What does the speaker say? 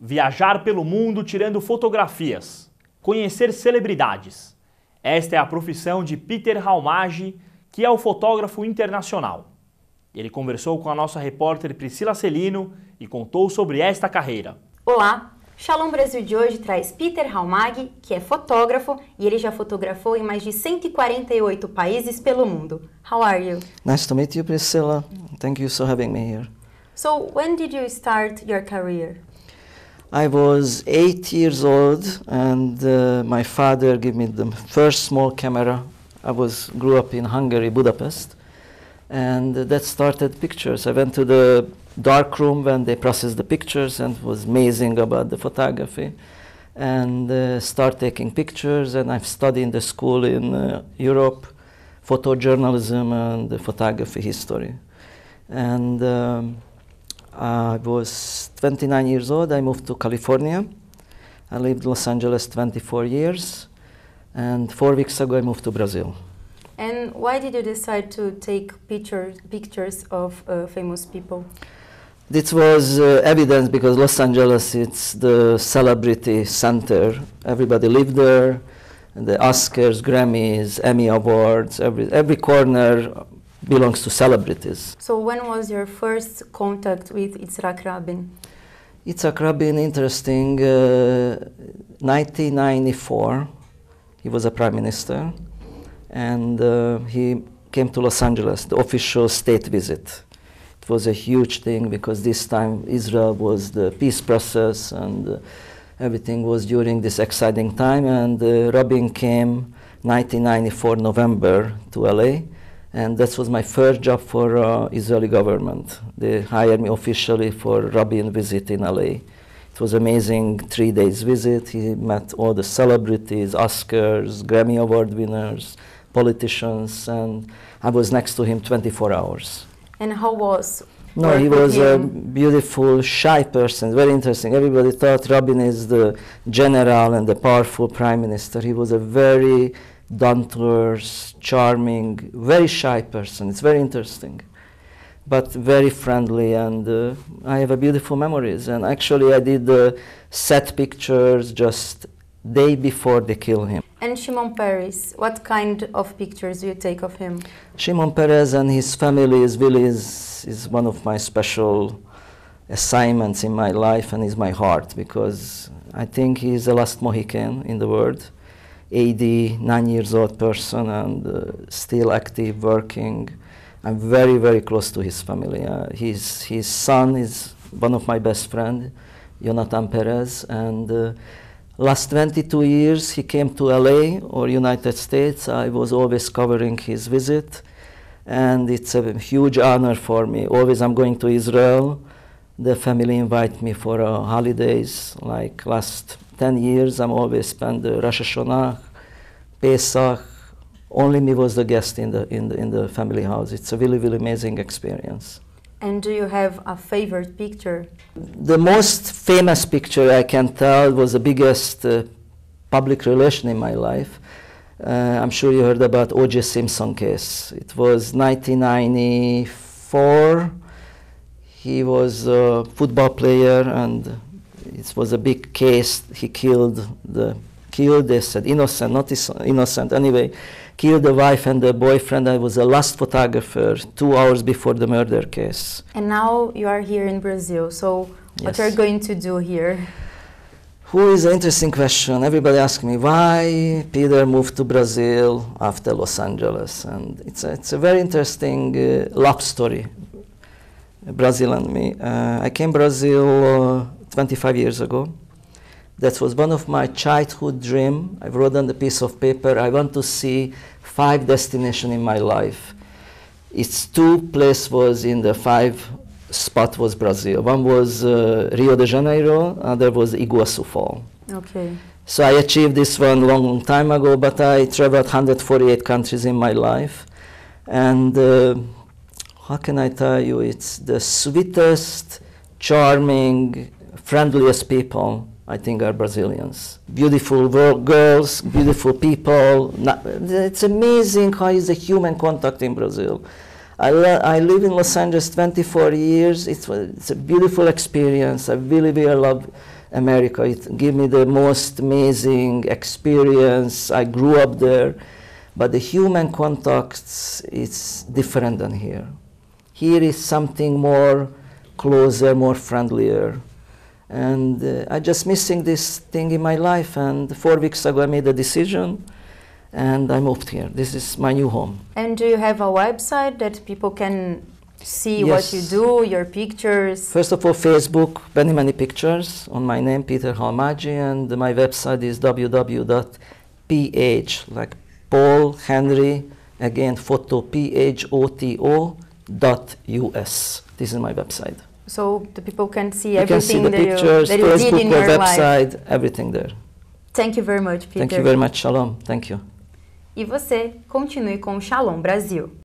viajar pelo mundo tirando fotografias, conhecer celebridades. Esta é a profissão de Peter Halmagi, que é o fotógrafo internacional. Ele conversou com a nossa repórter Priscila Celino e contou sobre esta carreira. Olá, Shalom Brasil de hoje traz Peter Halmag, que é fotógrafo e ele já fotografou em mais de 148 países pelo mundo. How are you? Nice to meet you, Priscilla. Thank you for having me here. So, when did you start your career? I was eight years old, and uh, my father gave me the first small camera. I was grew up in Hungary, Budapest, and that started pictures. I went to the dark room when they processed the pictures and was amazing about the photography, and uh, start taking pictures. And I've studied in the school in uh, Europe, photojournalism and photography history, and. Um, I was 29 years old. I moved to California. I lived in Los Angeles 24 years. And four weeks ago, I moved to Brazil. And why did you decide to take pictures, pictures of uh, famous people? This was uh, evident because Los Angeles it's the celebrity center. Everybody lived there. The Oscars, Grammys, Emmy Awards, every, every corner belongs to celebrities. So when was your first contact with Yitzhak Rabin? Yitzhak Rabin, interesting. Uh, 1994, he was a prime minister, and uh, he came to Los Angeles, the official state visit. It was a huge thing because this time Israel was the peace process and uh, everything was during this exciting time. And uh, Rabin came 1994 November to LA and that was my first job for uh, Israeli government. They hired me officially for Rabin visit in LA. It was amazing three days visit. He met all the celebrities, Oscars, Grammy Award winners, politicians, and I was next to him 24 hours. And how was? No, he was a beautiful, shy person, very interesting. Everybody thought Rabin is the general and the powerful prime minister. He was a very earth, charming, very shy person. It's very interesting, but very friendly, and uh, I have a beautiful memories. And actually, I did the set pictures just day before they kill him. And Shimon Peres, what kind of pictures do you take of him? Shimon Peres and his family is really is, is one of my special assignments in my life and is my heart because I think he's the last Mohican in the world 89 years old person and uh, still active, working. I'm very, very close to his family. Uh, his, his son is one of my best friends, Jonathan Peres, and uh, last 22 years he came to LA or United States. I was always covering his visit, and it's a huge honor for me. Always I'm going to Israel. The family invite me for uh, holidays, like last 10 years, I'm always spent the Rosh Hashanah, Pesach. Only me was the guest in the, in, the, in the family house. It's a really, really amazing experience. And do you have a favorite picture? The most famous picture I can tell was the biggest uh, public relation in my life. Uh, I'm sure you heard about O.J. Simpson case. It was 1994. He was a football player and it was a big case. He killed the killed. They said innocent, not innocent. Anyway, killed the wife and the boyfriend. I was the last photographer two hours before the murder case. And now you are here in Brazil. So what are you going to do here? Who is an interesting question. Everybody asks me why Peter moved to Brazil after Los Angeles, and it's a, it's a very interesting uh, love story. Brazil and me. Uh, I came Brazil uh, 25 years ago. That was one of my childhood dream. I wrote on the piece of paper, I want to see five destinations in my life. Its two place was in the five spot was Brazil. One was uh, Rio de Janeiro, other was Iguazu Fall. Okay. So I achieved this one long, long time ago, but I traveled 148 countries in my life. And uh, how can I tell you? It's the sweetest, charming, friendliest people, I think, are Brazilians. Beautiful girls, beautiful people. It's amazing how is the human contact in Brazil. I, I live in Los Angeles 24 years. It's, it's a beautiful experience. I really, really love America. It gave me the most amazing experience. I grew up there, but the human contacts is different than here. Here is something more closer, more friendlier. And uh, I just missing this thing in my life. And four weeks ago, I made a decision, and I moved here. This is my new home. And do you have a website that people can see what you do, your pictures? First of all, Facebook, many, many pictures on my name, Peter Halmagyi, and my website is www.ph, like Paul Henry, again, photo, P-H-O-T-O, dot U-S. This is my website. So the people can see you can see everything the that, pictures, you, that you did Facebook, your life. website, everything there. Thank you very much, Peter. Thank you very much. Shalom. Thank you. E você, continue com o Shalom Brasil.